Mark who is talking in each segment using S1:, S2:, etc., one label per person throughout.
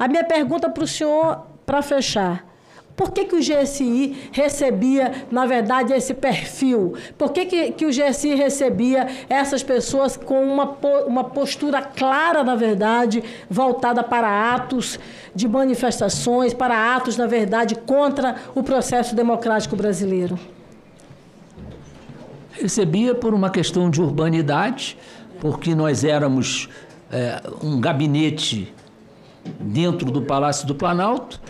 S1: A minha pergunta para o senhor, para fechar. Por que, que o GSI recebia, na verdade, esse perfil? Por que, que, que o GSI recebia essas pessoas com uma, uma postura clara, na verdade, voltada para atos de manifestações, para atos, na verdade, contra o processo democrático brasileiro?
S2: Recebia por uma questão de urbanidade, porque nós éramos é, um gabinete dentro do Palácio do Planalto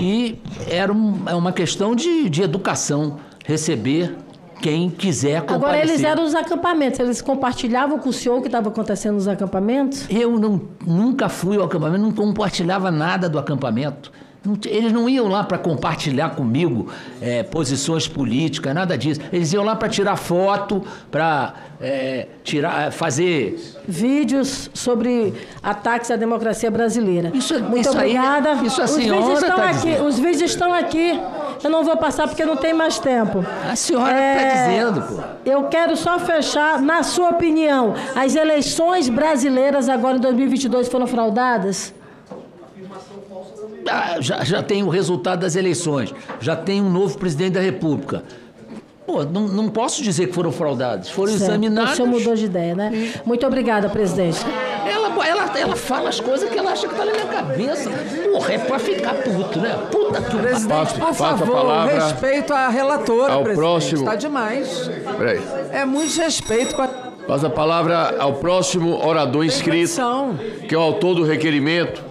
S2: e era um, é uma questão de, de educação receber quem quiser comparecer.
S1: Agora, eles eram os acampamentos, eles compartilhavam com o senhor o que estava acontecendo nos acampamentos?
S2: Eu não, nunca fui ao acampamento, não compartilhava nada do acampamento. Eles não iam lá para compartilhar comigo é, posições políticas, nada disso. Eles iam lá para tirar foto, para é, tirar, fazer
S1: vídeos sobre ataques à democracia brasileira.
S2: Isso,
S1: Muito
S2: isso
S1: obrigada.
S2: Aí, isso a senhora
S1: os vídeos estão
S2: tá
S1: aqui.
S2: dizendo.
S1: Os vídeos estão aqui. Eu não vou passar porque não tem mais tempo.
S2: A senhora está
S1: É,
S2: dizendo, pô.
S1: Eu quero só fechar, na sua opinião, as eleições brasileiras agora em 2022 foram fraudadas?
S2: Ah, já, já tem o resultado das eleições, já tem um novo presidente da República. Pô, não, não posso dizer que foram fraudados, foram
S1: Certo.
S2: examinados.
S1: O senhor mudou de ideia, né? Muito obrigada, presidente.
S2: Ela, ela, ela fala as coisas que ela acha que tá na minha cabeça. Porra, é pra ficar puto, né? Puta que
S3: Presidente,
S4: Passo-
S3: por
S4: a
S3: favor,
S4: palavra
S3: respeito à relatora,
S4: ao
S3: presidente.
S4: próximo.
S3: Está demais.
S4: Peraí.
S3: É muito desrespeito com a
S4: Passa a palavra ao próximo orador inscrito, que é o autor do requerimento,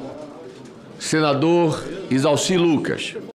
S4: senador Isalci Lucas.